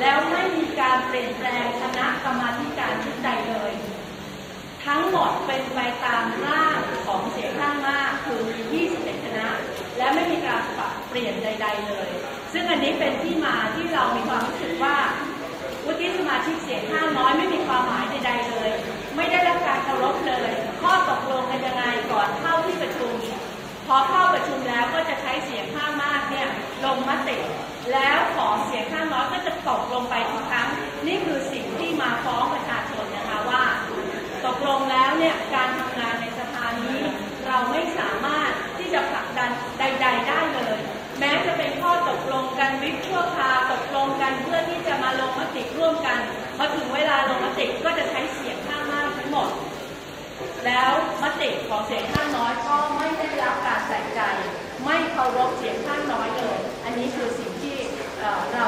แล้วไม่มีการเปลี่ยนแปลงคณะกรรมาธิการชุดใดเลย ทั้งหมดเป็นไปตามร่างของเสียงข้างมากคือมี21คณะ และไม่มีการปรับเปลี่ยนใด ๆ เลย ซึ่งอันนี้เป็นที่มาที่เรามีความรู้สึกว่าวุฒิสมาชิกเสียงข้างน้อยไม่มีความหมายใด ๆ เลย ไม่ได้รับการเคารพเลย ข้อตกลงกันยังไงก่อนเข้าที่ประชุมพอเข้าประชุมแล้วก็จะใช้เสียงข้างมากเนี่ย ตกลงไปทุกครั้ง นี่คือสิ่งที่มาฟ้องประชาชนนะคะว่า ตกลงแล้วเนี่ยการทำงานในสภานี้ เราไม่สามารถที่จะผลักดันใด ๆ ได้เลย แม้จะเป็นข้อตกลงกันวิปชั่วคาตกลงกันเพื่อที่จะมาลงมติร่วมกันพอถึงเวลาลงมติก็จะใช้เสียงข้างมากทั้งหมด แล้วมติของเสียงข้างน้อยก็ไม่ได้รับการใส่ใจ ไม่เคารพเสียงข้างน้อยเลย อันนี้คือสิ่งที่เรา